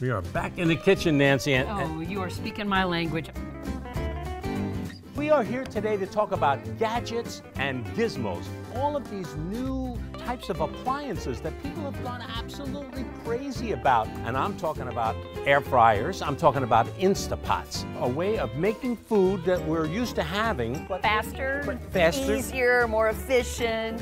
We are back in the kitchen, Nancy. And, Oh, you are speaking my language. We are here today to talk about gadgets and gizmos. All of these new types of appliances that people have gone absolutely crazy about. And I'm talking about air fryers, I'm talking about Instapots, a way of making food that we're used to having, but faster, but faster. easier, more efficient.